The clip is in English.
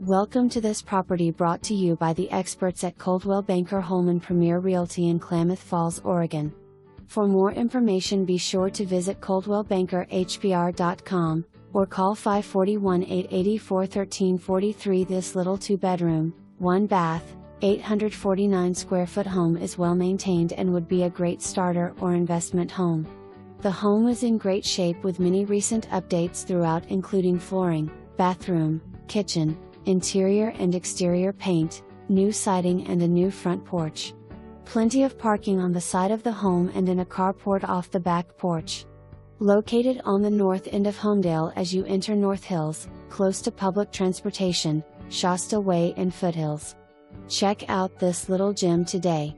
Welcome to this property brought to you by the experts at Coldwell Banker Holman Premier Realty in Klamath Falls, Oregon. For more information, be sure to visit coldwellbankerhpr.com or call 541 884 1343. This little two bedroom, one bath, 849 square foot home is well maintained and would be a great starter or investment home. The home is in great shape with many recent updates throughout, including flooring, bathroom, kitchen, interior and exterior paint, new siding, and a new front porch. Plenty of parking on the side of the home and in a carport off the back porch. Located on the north end of Homedale as you enter North Hills, close to public transportation, Shasta Way and Foothills. Check out this little gem today.